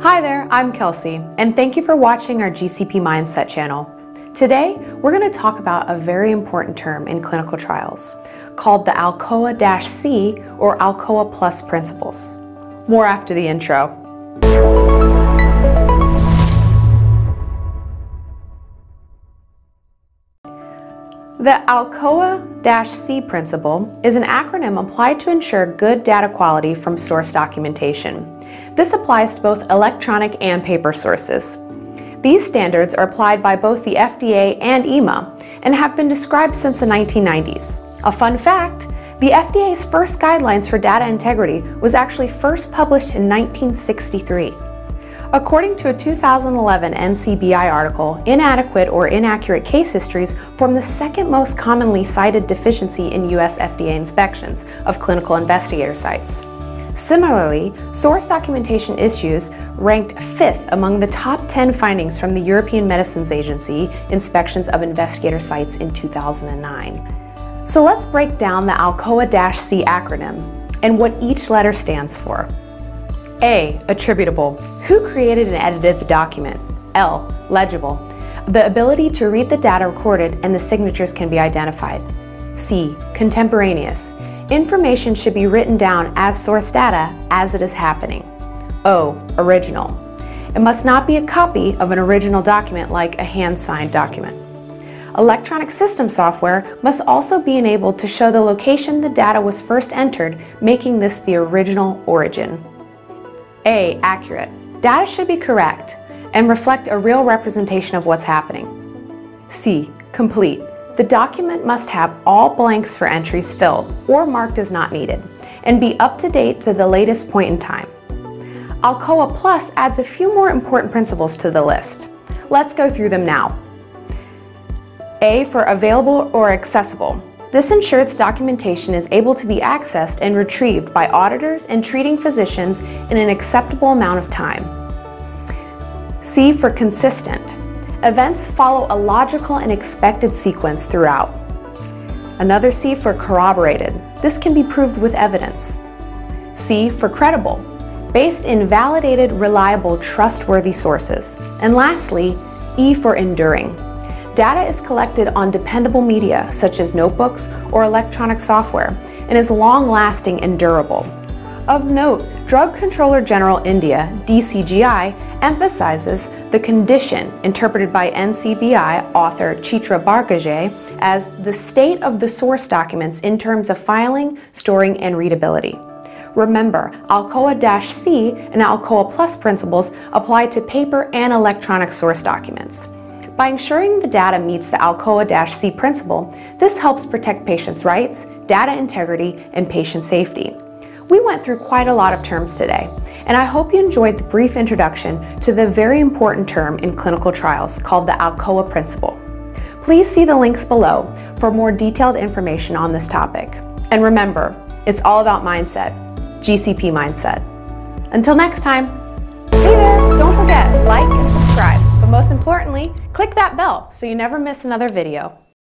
Hi there, I'm Kelsey, and thank you for watching our GCP Mindset channel. Today, we're going to talk about a very important term in clinical trials called the ALCOA-C or ALCOA Plus principles. More after the intro. The ALCOA-C principle is an acronym applied to ensure good data quality from source documentation. This applies to both electronic and paper sources. These standards are applied by both the FDA and EMA and have been described since the 1990s. A fun fact, the FDA's first guidelines for data integrity was actually first published in 1963. According to a 2011 NCBI article, inadequate or inaccurate case histories form the second most commonly cited deficiency in US FDA inspections of clinical investigator sites. Similarly, source documentation issues ranked fifth among the top 10 findings from the European Medicines Agency inspections of investigator sites in 2009. So let's break down the ALCOA-C acronym and what each letter stands for. A. Attributable. Who created and edited the document? L. Legible. The ability to read the data recorded and the signatures can be identified. C. Contemporaneous. Information should be written down as source data as it is happening. O. Original. It must not be a copy of an original document like a hand-signed document. Electronic system software must also be enabled to show the location the data was first entered, making this the original origin. A. Accurate. Data should be correct and reflect a real representation of what's happening. C. Complete. The document must have all blanks for entries filled or marked as not needed and be up to date to the latest point in time. Alcoa Plus adds a few more important principles to the list. Let's go through them now. A for available or accessible. This ensures documentation is able to be accessed and retrieved by auditors and treating physicians in an acceptable amount of time. C for consistent. Events follow a logical and expected sequence throughout. Another C for corroborated. This can be proved with evidence. C for credible, based in validated, reliable, trustworthy sources. And lastly, E for enduring. Data is collected on dependable media such as notebooks or electronic software and is long-lasting and durable. Of note, Drug Controller General India, DCGI, emphasizes the condition interpreted by NCBI author Chitra Bargaje as the state of the source documents in terms of filing, storing, and readability. Remember, ALCOA-C and ALCOA Plus principles apply to paper and electronic source documents. By ensuring the data meets the ALCOA-C principle, this helps protect patients' rights, data integrity, and patient safety. We went through quite a lot of terms today, and I hope you enjoyed the brief introduction to the very important term in clinical trials called the Alcoa principle. Please see the links below for more detailed information on this topic. And remember, it's all about mindset, GCP mindset. Until next time, hey there, don't forget, like and subscribe, but most importantly, click that bell so you never miss another video.